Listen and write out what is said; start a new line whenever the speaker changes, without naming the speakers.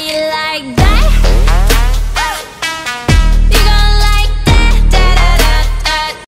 you like that?